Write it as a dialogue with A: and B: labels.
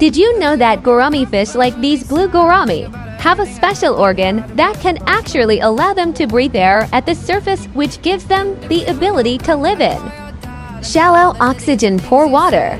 A: Did you know that gourami fish like these blue gourami have a special organ that can actually allow them to breathe air at the surface which gives them the ability to live in? Shallow oxygen poor water